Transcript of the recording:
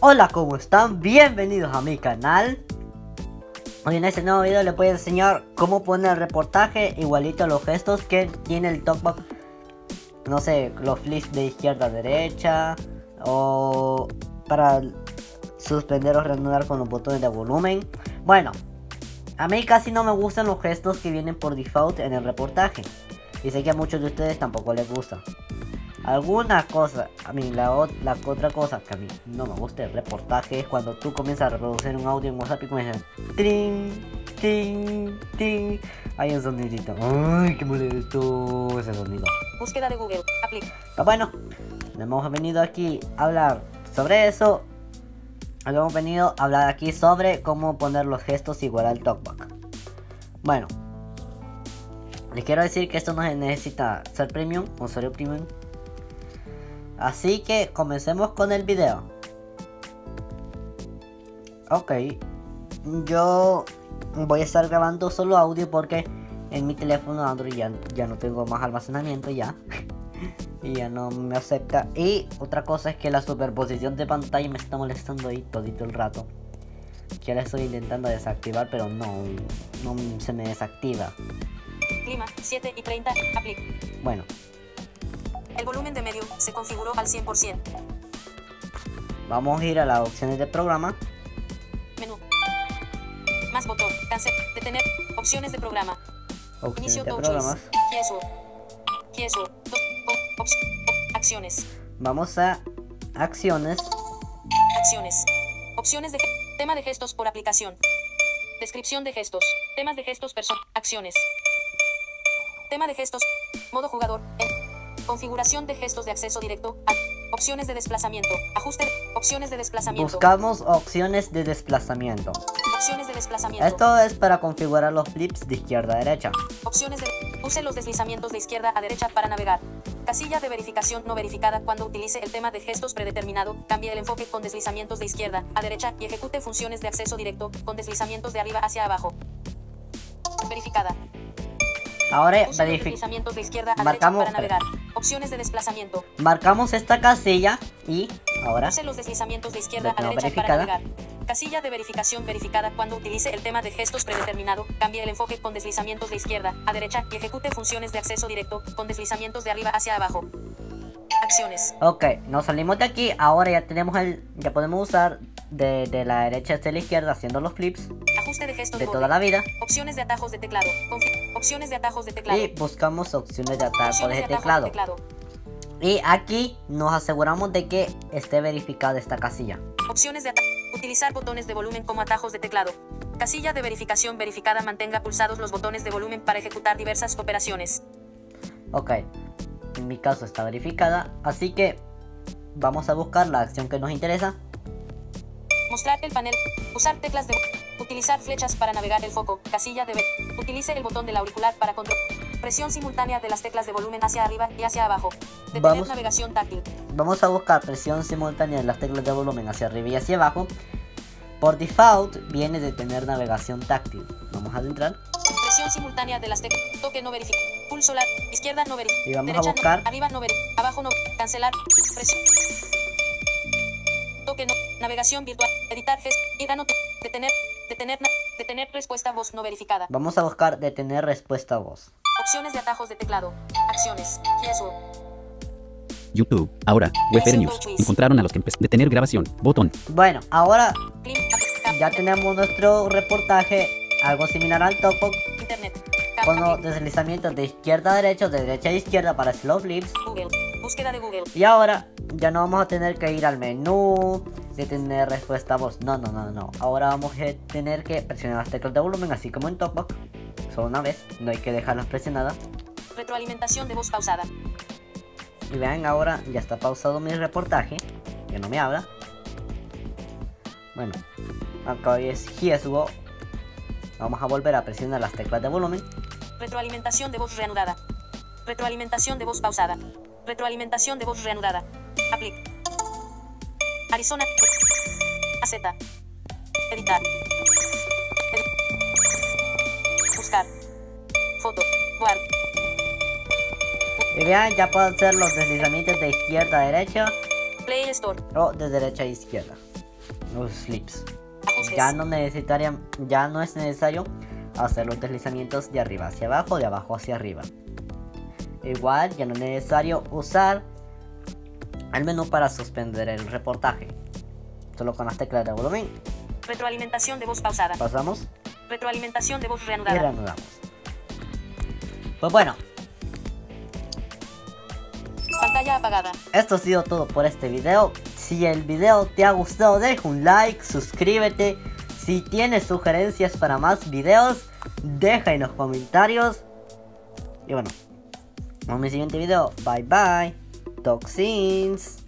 Hola, ¿cómo están? Bienvenidos a mi canal. Hoy en este nuevo video les voy a enseñar cómo poner el reportaje igualito a los gestos que tiene el talkback. No sé, los flips de izquierda a derecha o para suspender o reanudar con los botones de volumen. Bueno, a mí casi no me gustan los gestos que vienen por default en el reportaje. Y sé que a muchos de ustedes tampoco les gusta. Alguna cosa, a mí la, la otra cosa que a mí no me gusta el reportaje es cuando tú comienzas a reproducir un audio en WhatsApp y comienzas trin, tin, tin. Hay un sonidito. Ay, qué molesto ese sonido. Búsqueda de Google. Aplica. Pero bueno, hemos venido aquí a hablar sobre eso. Hemos venido a hablar aquí sobre cómo poner los gestos igual al talkback. Bueno, les quiero decir que esto no necesita ser premium, usuario premium. Así que comencemos con el video. Ok, yo voy a estar grabando solo audio porque en mi teléfono Android ya, ya no tengo más almacenamiento ya. y ya no me acepta. Y otra cosa es que la superposición de pantalla me está molestando ahí todito el rato. Ya la estoy intentando desactivar, pero no, no se me desactiva. Clima, 7 y 30, aplica. Bueno, El volumen de medio se configuró al 100%. vamos a ir a las opciones de programa. Menú. Más botón. Cancel. Detener. Opciones de programa. Opciones Inicio de touches. programas. Kieso. Kieso. Do- o- ops- o- Acciones. Vamos a acciones. Acciones. Opciones de tema de gestos por aplicación. Descripción de gestos. Temas de gestos person. Acciones. Tema de gestos. Modo jugador. En- Configuración de gestos de acceso directo. Opciones de desplazamiento. Ajuste. Opciones de desplazamiento. Buscamos opciones de desplazamiento. Opciones de desplazamiento. Esto es para configurar los flips de izquierda a derecha. Opciones de. Use los deslizamientos de izquierda a derecha para navegar. Casilla de verificación no verificada cuando utilice el tema de gestos predeterminado. Cambie el enfoque con deslizamientos de izquierda a derecha y ejecute funciones de acceso directo con deslizamientos de arriba hacia abajo. Verificada. Ahora Use los verific- deslizamientos de izquierda a Marcamos- derecha para navegar. Opciones de desplazamiento. marcamos esta casilla y ahora Use los deslizamientos de izquierda a derecha verificada. para navegar. Casilla de verificación verificada cuando utilice el tema de gestos predeterminado. Cambie el enfoque con deslizamientos de izquierda a derecha y ejecute funciones de acceso directo con deslizamientos de arriba hacia abajo. Acciones. Ok, nos salimos de aquí. Ahora ya tenemos el. Ya podemos usar de, de la derecha hacia la izquierda haciendo los flips Ajuste de gesto de de toda la vida. Opciones de atajos de teclado. Confi- opciones de atajos de teclado. Y buscamos opciones de atajos Opciones de atajos teclado. teclado. Y aquí nos aseguramos de que esté verificada esta casilla. Opciones de. Utilizar botones de volumen como atajos de teclado. Casilla de verificación verificada mantenga pulsados los botones de volumen para ejecutar diversas operaciones. Ok, en mi caso está verificada. Así que vamos a buscar la acción que nos interesa. Mostrar el panel. Usar teclas de. Utilizar flechas para navegar el foco. Casilla de ver. Utilice el botón del auricular para control. Presión simultánea de las teclas de volumen hacia arriba y hacia abajo. Detener Vamos. navegación táctil. Vamos a buscar presión simultánea en las teclas de volumen hacia arriba y hacia abajo. Por default viene de tener navegación táctil. Vamos a adentrar. Simultánea de las teclas. Toque no verifica. Pulso la. Izquierda no verifica. Y vamos a Derecha buscar. no. Arriba no verifica. Abajo no. Cancelar. Presión. Toque no. Navegación virtual. Editar gest. Ir a not- Detener. Detener. Detener respuesta voz no verificada. Vamos a buscar detener respuesta a voz. Opciones de atajos de teclado. Acciones. YouTube. Ahora, Webber News. Encontraron a los que empezó. Detener grabación. Botón. Bueno, ahora ya tenemos nuestro reportaje, algo similar al topo, Internet. los deslizamientos de izquierda a derecha, de derecha a izquierda para slow flips. Google. Búsqueda de Google. Y ahora ya no vamos a tener que ir al menú, detener respuesta a voz. No, no, no, no. Ahora vamos a tener que presionar las teclas de volumen, así como en Talkback. Solo una vez, no hay que dejarlas presionadas. Retroalimentación de voz pausada. Y vean, ahora ya está pausado mi reportaje, que no me habla. Bueno, acá es Hiesgo. Vamos a volver a presionar las teclas de volumen. Retroalimentación de voz reanudada. Retroalimentación de voz pausada. Retroalimentación de voz reanudada. Aplic. Arizona. AZ. Editar. Edi- Buscar. Foto. Guard. Y vean, ya puedo hacer los deslizamientos de izquierda a derecha Play Store. o de derecha a izquierda. los slips. Ya no necesitarían, ya no es necesario hacer los deslizamientos de arriba hacia abajo, de abajo hacia arriba. Igual ya no es necesario usar el menú para suspender el reportaje. Solo con las teclas de volumen Retroalimentación de voz pausada. pasamos Retroalimentación de voz y reanudada. reanudamos. Pues bueno, Pantalla apagada. esto ha sido todo por este video. Si el video te ha gustado, deja un like, suscríbete. Si tienes sugerencias para más videos, deja en los comentarios. Y bueno, en mi siguiente video. Bye bye. Toxins.